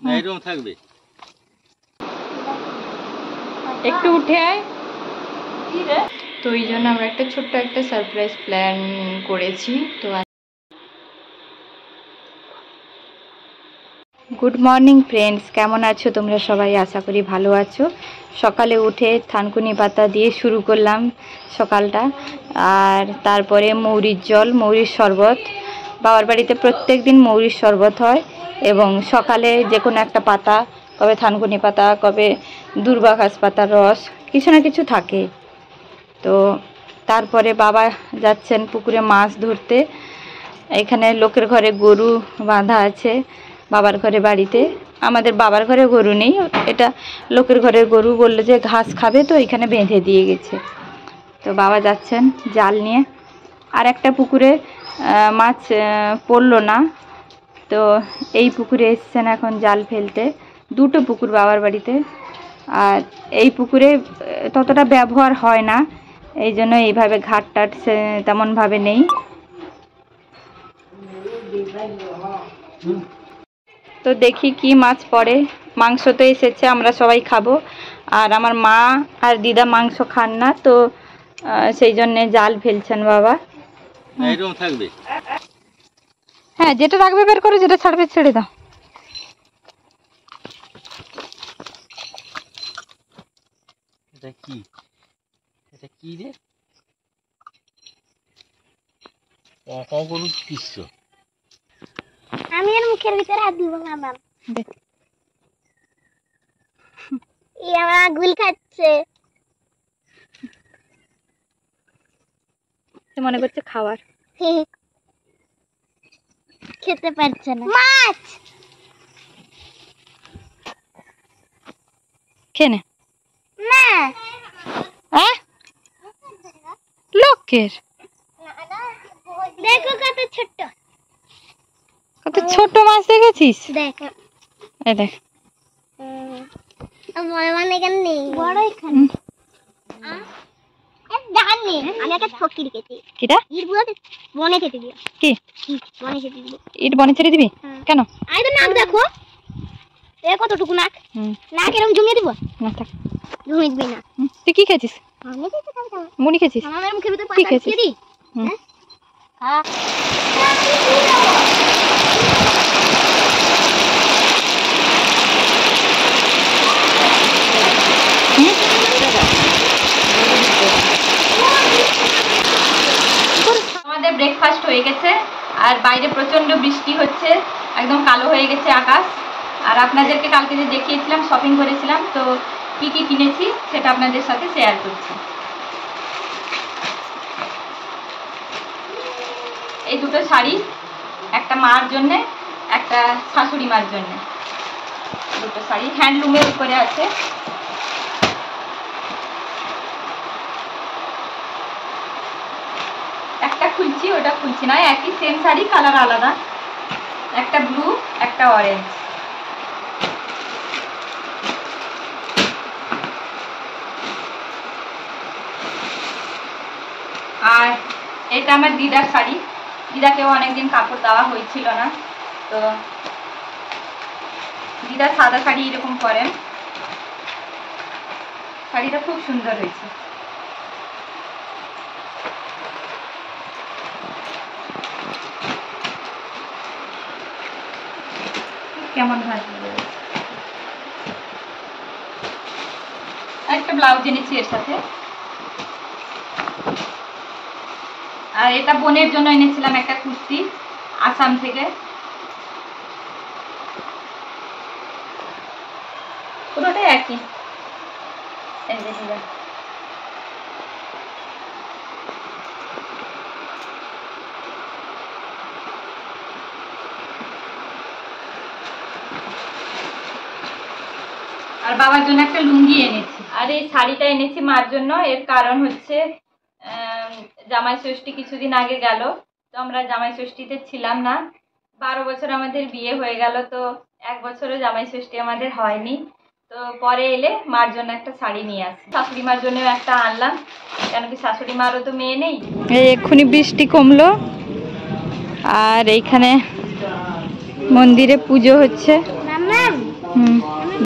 এরকম থাকবে। একটু উঠে আয়। তো এই জন্য আমরা একটা ছোট্ট একটা সারপ্রাইজ প্ল্যান করেছি। তো গুড মর্নিং ফ্রেন্ডস কেমন আছো তোমরা সবাই? আশা করি ভালো আছো। সকালে উঠে থানকুনি পাতা দিয়ে শুরু করলাম সকালটা। আর তারপরে মৌরির জল মৌরির শরবত। বাবার বাড়িতে প্রত্যেক দিন মৌরির শরবত হয় এবং সকালে যে কোনো একটা পাতা, কবে থানকুনি পাতা, কবে দুর্বা ঘাস পাতার রস, কিছু না কিছু থাকে। তো তারপরে বাবা যাচ্ছেন পুকুরে মাছ ধরতে। এখানে লোকের ঘরে গরু বাঁধা আছে বাবার ঘরে বাড়িতে। আমাদের বাবার ঘরে গরু নেই, এটা লোকের ঘরের গরু বলল যে ঘাস খাবে তো এখানে বেঁধে দিয়ে গেছে। তো বাবা যাচ্ছেন জাল নিয়ে। আর একটা পুকুরে মাছ পড়ল না। তো এই পুকুরে এসছেন এখন জাল ফেলতে। দুটো পুকুর বাবার বাড়িতে। আর এই পুকুরে ততটা ব্যবহার হয় না। এই জন্য এইভাবে ঘাট টাট তেমনভাবে নেই। তো দেখি কি মাছ পড়ে। মাংস তো এসেছে, আমরা সবাই খাব। আর আমার মা আর দিদা মাংস খান না, তো সেই জন্যে জাল ফেলছেন বাবা। এরকম থাকবে? হ্যাঁ যেটা রাখবে বের করে যেটা ছাড়বে ছেড়ে দাও। এটা কি? এটা কি রে? আমি এর মুখের ভিতরে হাত দিব না। আমার আগুল খাচ্ছে। মনে করছে খাবার খেতে পারছে না। মাছ! খেয়ে নে। আহ লোকের। দেখো কত ছোট্ট। কত ছোট মাছ দেখেছিস? দেখো। এই দেখ। বড় মানে এখানে নেই? বড় এখানে। জানি আমি একটা ফকি রেখেছি কিটা? ইট বুঝতে বনে খেতে দিও কি? বনে খেতে দিও ইট বনে ছেড়ে দিবি? কেন? আই তো নাক দেখো। এ কতটুকু নাক? নাক এরকম জমিয়ে দিব? না থাক। জমিয়ে দিবি না। তুই কি খেয়েছিস? আমি তো খাব মুনি খেয়েছিস? আমার মুখে ভিতরে পাতা খেয়েছিস? হ্যাঁ আমাদের ব্রেকফাস্ট হয়ে গেছে। আর বাইরে প্রচণ্ড বৃষ্টি হচ্ছে, একদম কালো হয়ে গেছে আকাশ। আর আপনাদেরকে কালকে যে দেখিয়েছিলাম শপিং করেছিলাম, তো কি কি কিনেছি সেটা আপনাদের সাথে শেয়ার করছি। এই দুটো শাড়ি, একটা মার জন্যে, একটা শাশুড়ি মার জন্যে। দুটো শাড়ি হ্যান্ডলুমের উপরে আছে একটা খুলছি, ওটা খুলছি না। একই সেম শাড়ি কালার আলাদা। একটা ব্লু একটা অরেঞ্জ আর এটা আমার দিদার শাড়ি। দিদাকেও অনেকদিন কাপড় দেওয়া হয়েছিল না, তো দিদা সাদা শাড়ি এরকম পরেন। শাড়িটা খুব সুন্দর হয়েছে। কেমন ভাজবে একটা ব্লাউজ এনেছি এর সাথে। আর এটা বোনের জন্য এনেছিলাম একটা কুর্তি, আসাম থেকে। পুরোটাই একই এই যে দিদা। আর বাবার জন্য একটা লুঙ্গি এনেছি। আর এই শাড়িটা এনেছি মার জন্য। এর কারণ হচ্ছে জামাই ষষ্ঠী কিছুদিন আগে গেল তো আমরা জামাই ষষ্ঠীতে ছিলাম না। বারো বছর আমাদের বিয়ে হয়ে গেল তো এক বছরও জামাই ষষ্ঠী আমাদের হয়নি। তো পরে এলে মার জন্য একটা শাড়ি নিয়ে আসি। শাশুড়ি মার জন্য একটা আনলাম কেন কি শাশুড়ি মারও তো মেয়ে নেই? এই এক্ষুনি বৃষ্টি কমলো আর এইখানে মন্দিরে পুজো হচ্ছে। হুম। হচ্ছে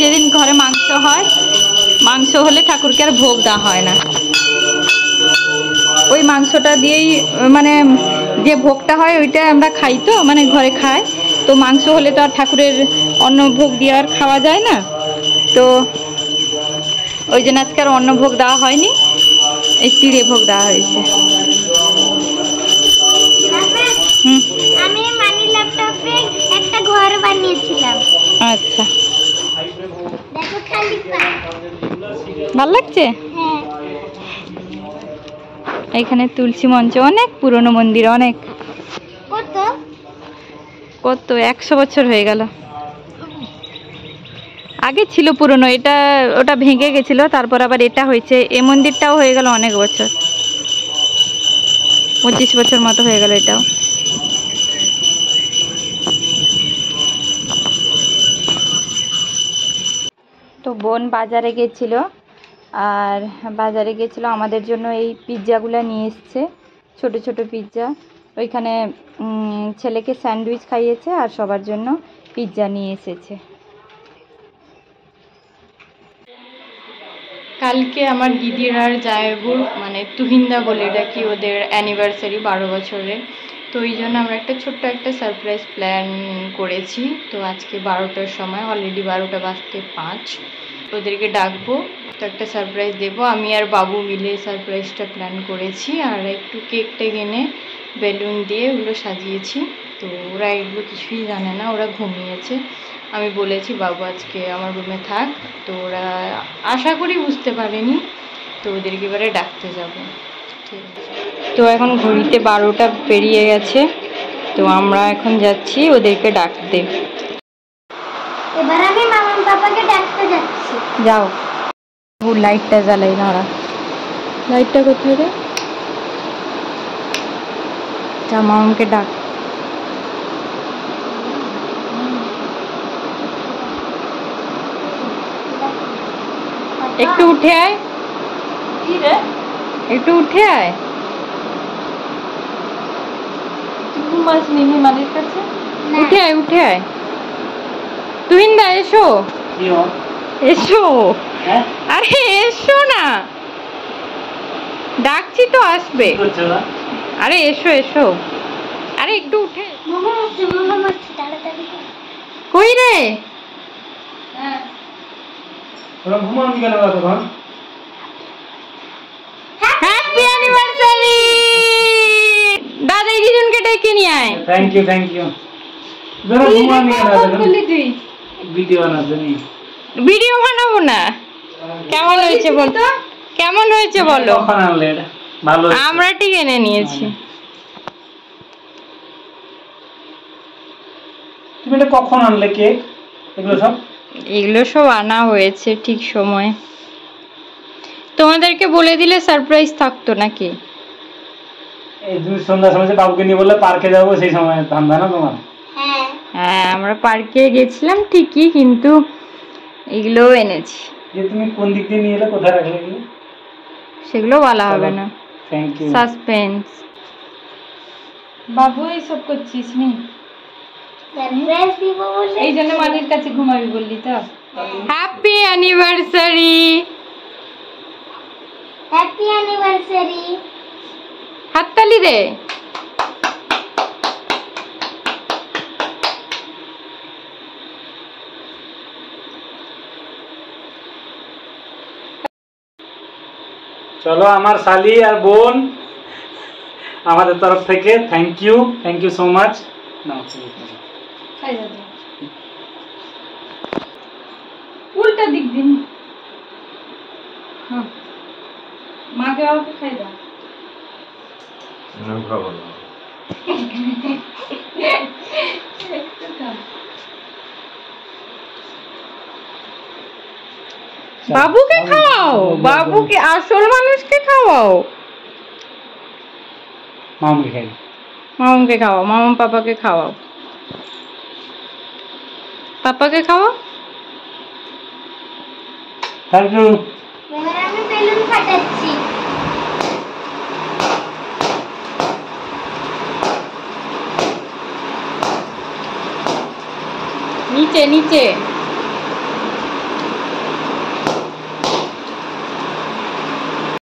যেদিন ঘরে মাংস হয় মাংস হলে ঠাকুরকে আর ভোগ দেওয়া হয় না। ওই মাংসটা দিয়েই মানে যে ভোগটা হয় ওইটা আমরা খাই তো মানে ঘরে খাই। তো মাংস হলে তো আর ঠাকুরের অন্ন ভোগ দিয়ে আর খাওয়া যায় না। তো ওই জন্য আজকে আর অন্ন ভোগ দেওয়া হয়নি এই চিড়ে ভোগ দেওয়া হয়েছে। আমি মানি ল্যাপটপে একটা ঘর বানিয়েছিলাম। আচ্ছা। ভালো লাগছে? হ্যাঁ। এখানে তুলসী মঞ্চ অনেক পুরনো মন্দির অনেক। কত? কত? একশো বছর হয়ে গেল। আগে ছিল পুরনো এটা ওটা ভেঙে গেছিল তারপর আবার এটা হয়েছে। এ মন্দিরটাও হয়ে গেল অনেক বছর। পঁচিশ বছর মতো হয়ে গেল এটাও। তো বোন বাজারে গেছিল। আর বাজারে গেছিল, আমাদের জন্য এই পিৎজাগুলো নিয়ে এসছে, ছোট ছোট পিৎজা ওইখানে ছেলেকে স্যান্ডউইচ খাইয়েছে আর সবার জন্য পিৎজা নিয়ে এসেছে। কালকে আমার দিদির আর জায়েবুর মানে তুহিন্দা বলে ডাকি ওদের অ্যানিভার্সারি বারো বছরের তো ওই জন্য আমরা একটা ছোট্ট একটা সারপ্রাইজ প্ল্যান করেছি। তো আজকে বারোটার সময় অলরেডি বারোটা বাজতে পাঁচ। ওদেরকে ডাকবো। তো একটা সারপ্রাইজ দেবো। আমি আর বাবু মিলে সারপ্রাইজটা প্ল্যান করেছি। আর একটু কেকটা কিনে বেলুন দিয়ে ওগুলো সাজিয়েছি। তো ওরা এগুলো কিছুই জানে না ওরা ঘুমিয়েছে। আমি বলেছি বাবু আজকে আমার রুমে থাক। তো ওরা আশা করি বুঝতে পারেনি। তো ওদেরকে এবারে ডাকতে যাব। ঠিক আছে। তো এখন ঘড়িতে বারোটা পেরিয়ে গেছে। তো আমরা এখন যাচ্ছি ওদেরকে ডাকতে। এবার আমি মামা পাপাকে ডাকতে যাচ্ছি। যাও। ও লাইটটা জ্বালাই দাঁড়া লাইটটা কোথায় রে যা মামাকে ডাক একটু উঠে আয় একটু উঠে আয় ঘুমাস নিনি মালির কাছে না। উঠে আয় উঠে আয় তুহিন্দা এসো কি হো? এসো হ্যাঁ? আরে এসো না। ডাকছি তো আসবে? আরে এসো এসো। আরে একটু উঠে। কই রে? হ্যাপি অ্যানিভার্সারি দাদা এই দুজনকে ডেকে নিয়ে আয়। Thank you thank you video বানাবো না? কেমন হয়েছে বল কেমন হয়েছে বলো? কখন আনলে? এটা ভালো হয়েছে। আমরা ঠিক এনে নিয়েছি। তুমি এটা কখন আনলে কেক? এগুলো সব? এগুলো সব আনা হয়েছে ঠিক সময়। তোমাদেরকে বলে দিলে সারপ্রাইজ থাকতো নাকি? এই তুমি সন্ধ্যার সময় বাবুকে নিয়ে বললে পার্কে যাব সেই সময় ধান্দা না তোমার? হ্যাঁ। হ্যাঁ আমরা পার্কে গেছিলাম ঠিকই কিন্তু এগুলোও এনেছি। যে তুমি কোন দিক দিয়ে নিয়ে এলে কোথায় রাখলে এগুলো? সেগুলো বলা হবে না। থ্যাংক ইউ সাসপেন্স বাবু এইসব করছিস নি? এই জন্য মালির কাছে ঘুমাবি বললি তো? হ্যাপি অ্যানিভার্সারি হ্যাপি অ্যানিভার্সারি হাততালি দে। চলো আমার শালি আর বোন আমাদের তরফ থেকে thank you thank you so much উল্টা দিক দিন হ্যাঁ মাকে বাবাকে খাই দাও। বাবুকে খাওয়াও বাবুকে আসল মানুষকে খাওয়াও। মামুকে খাই। মামুকে খাওয়াও মামুন পাপাকে খাওয়াও। পাপাকে খাওয়াও? থ্যাংক আমি বেলুন ফাটাচ্ছি। নিচে নিচে।